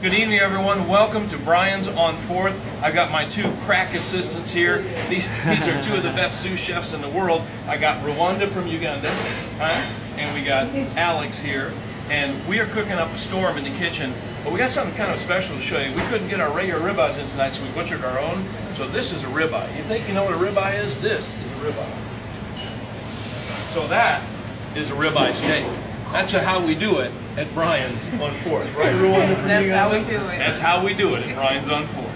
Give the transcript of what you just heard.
Good evening, everyone. Welcome to Bryan's on Fourth. I've got my two crack assistants here. These, these are two of the best sous chefs in the world. I got Rwanda from Uganda, huh? and we got Alex here. And we are cooking up a storm in the kitchen, but we got something kind of special to show you. We couldn't get our regular ribeyes in tonight, so we butchered our own. So this is a ribeye. You think you know what a ribeye is? This is a ribeye. So that is a ribeye steak. That's how we do it at Bryan's on Fourth, right, That's how we do it. That's how we do it at Bryan's on Fourth.